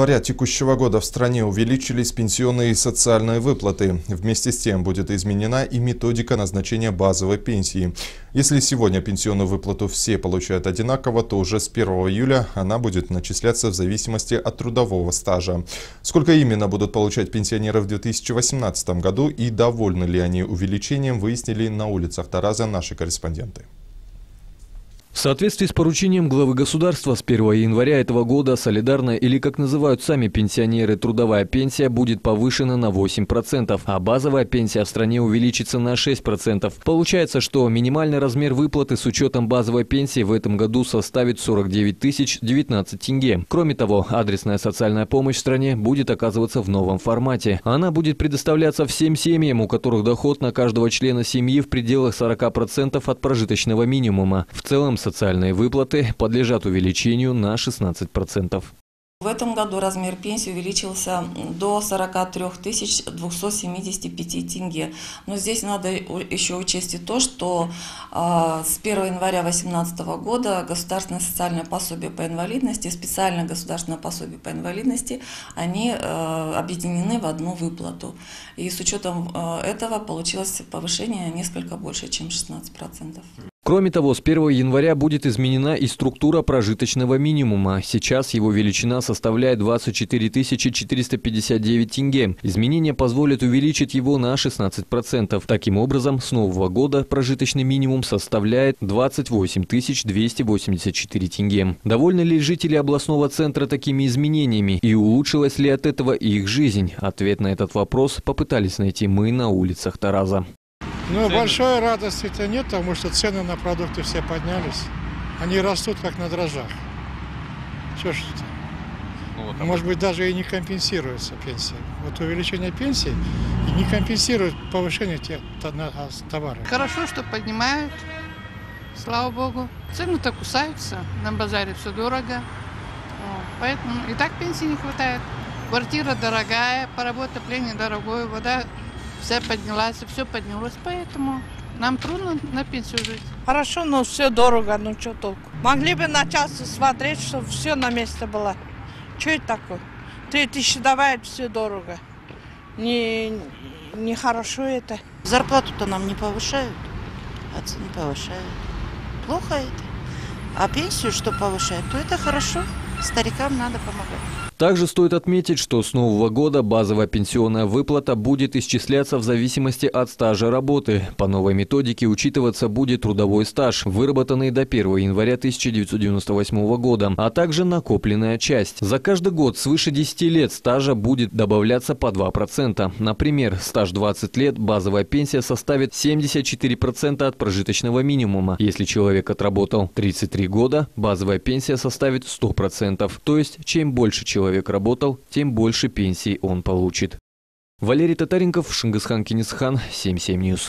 января текущего года в стране увеличились пенсионные и социальные выплаты. Вместе с тем будет изменена и методика назначения базовой пенсии. Если сегодня пенсионную выплату все получают одинаково, то уже с 1 июля она будет начисляться в зависимости от трудового стажа. Сколько именно будут получать пенсионеры в 2018 году и довольны ли они увеличением, выяснили на улицах Тараза наши корреспонденты. В соответствии с поручением главы государства с 1 января этого года солидарная или, как называют сами пенсионеры, трудовая пенсия будет повышена на 8%, а базовая пенсия в стране увеличится на 6%. Получается, что минимальный размер выплаты с учетом базовой пенсии в этом году составит 49 тысяч 19 тенге. Кроме того, адресная социальная помощь в стране будет оказываться в новом формате. Она будет предоставляться всем семьям, у которых доход на каждого члена семьи в пределах 40% от прожиточного минимума. В целом, социальные выплаты подлежат увеличению на 16%. В этом году размер пенсии увеличился до 43 275 тенге. Но здесь надо еще учесть и то, что а, с 1 января 2018 года государственное социальное пособие по инвалидности, специальное государственное пособие по инвалидности, они а, объединены в одну выплату. И с учетом а, этого получилось повышение несколько больше, чем 16%. Кроме того, с 1 января будет изменена и структура прожиточного минимума. Сейчас его величина составляет 24 459 тенге. Изменения позволят увеличить его на 16%. Таким образом, с нового года прожиточный минимум составляет 28 284 тенге. Довольны ли жители областного центра такими изменениями и улучшилась ли от этого их жизнь? Ответ на этот вопрос попытались найти мы на улицах Тараза. Ну, цены. большой радости-то нет, потому что цены на продукты все поднялись. Они растут как на дрожжах. Что ж это? Ну, вот, Может быть, даже и не компенсируется пенсия. Вот увеличение пенсии не компенсирует повышение а, товара. Хорошо, что поднимают. Слава богу. Цены-то кусаются. На базаре все дорого. Поэтому и так пенсии не хватает. Квартира дорогая, отопление дорогое, вода вся поднялась, все поднялось, поэтому нам трудно на пенсию жить. Хорошо, но все дорого, ну что толку. Могли бы начать смотреть, чтобы все на месте было. Что это такое? Три тысячи давает, все дорого. Не, не хорошо это. Зарплату-то нам не повышают, а цены повышают. Плохо это. А пенсию что повышают, то это хорошо. Старикам надо помогать. Также стоит отметить, что с нового года базовая пенсионная выплата будет исчисляться в зависимости от стажа работы. По новой методике учитываться будет трудовой стаж, выработанный до 1 января 1998 года, а также накопленная часть. За каждый год свыше 10 лет стажа будет добавляться по 2%. Например, стаж 20 лет базовая пенсия составит 74% от прожиточного минимума. Если человек отработал 33 года, базовая пенсия составит 100%. То есть, чем больше человек человек работал, тем больше пенсии он получит. Валерий Татаренков, Шингисхан Кинисхан, 77 News.